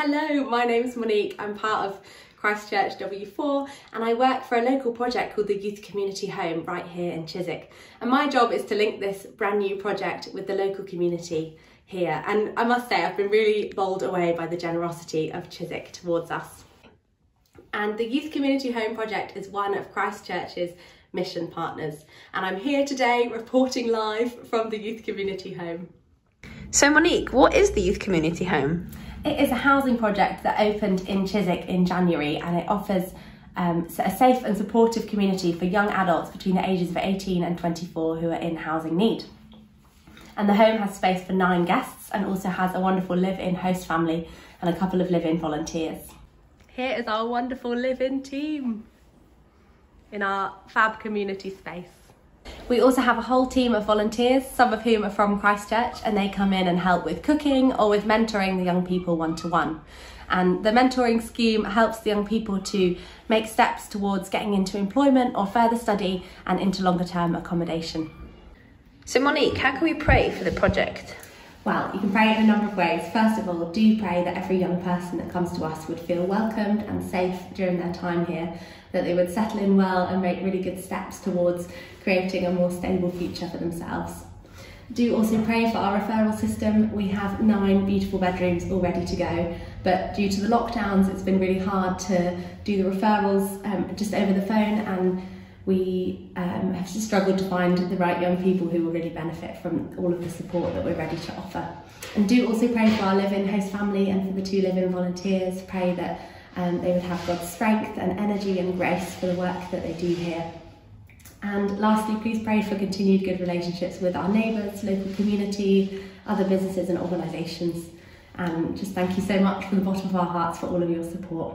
Hello, my name is Monique. I'm part of Christ Church W4 and I work for a local project called the Youth Community Home right here in Chiswick. And my job is to link this brand new project with the local community here. And I must say, I've been really bowled away by the generosity of Chiswick towards us. And the Youth Community Home project is one of Christ Church's mission partners. And I'm here today reporting live from the Youth Community Home. So Monique, what is the Youth Community Home? It is a housing project that opened in Chiswick in January and it offers um, a safe and supportive community for young adults between the ages of 18 and 24 who are in housing need. And the home has space for nine guests and also has a wonderful live-in host family and a couple of live-in volunteers. Here is our wonderful live-in team in our fab community space. We also have a whole team of volunteers, some of whom are from Christ Church, and they come in and help with cooking or with mentoring the young people one to one. And the mentoring scheme helps the young people to make steps towards getting into employment or further study and into longer term accommodation. So, Monique, how can we pray for the project? Well, you can pray in a number of ways. First of all, do pray that every young person that comes to us would feel welcomed and safe during their time here, that they would settle in well and make really good steps towards creating a more stable future for themselves. Do also pray for our referral system. We have nine beautiful bedrooms all ready to go, but due to the lockdowns, it's been really hard to do the referrals um, just over the phone and we um, have struggled to find the right young people who will really benefit from all of the support that we're ready to offer. And do also pray for our live-in host family and for the two live-in volunteers. Pray that um, they would have God's strength and energy and grace for the work that they do here. And lastly, please pray for continued good relationships with our neighbours, local community, other businesses and organisations. And just thank you so much from the bottom of our hearts for all of your support.